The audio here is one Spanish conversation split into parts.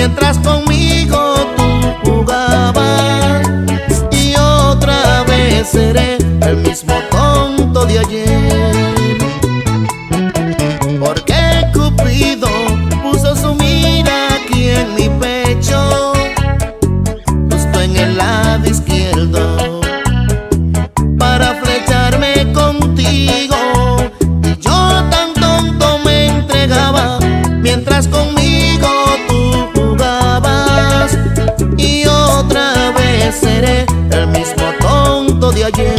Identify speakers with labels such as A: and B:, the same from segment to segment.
A: mientras conmigo seré el mismo tonto de ayer.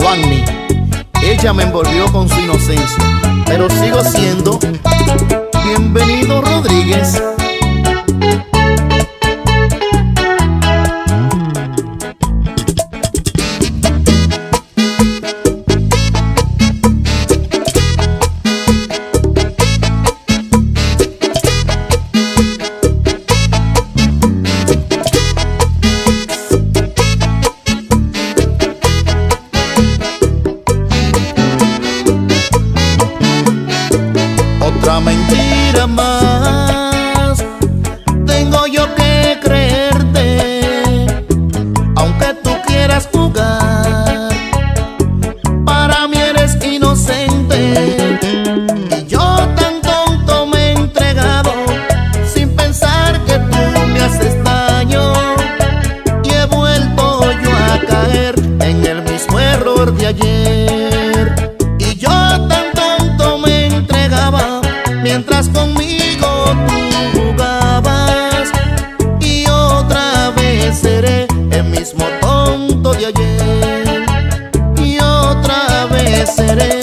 A: Wanny, ella me envolvió con su inocencia, pero sigo siendo bienvenido. outra mentira mais. seré el mismo tonto de ayer. Y otra vez seré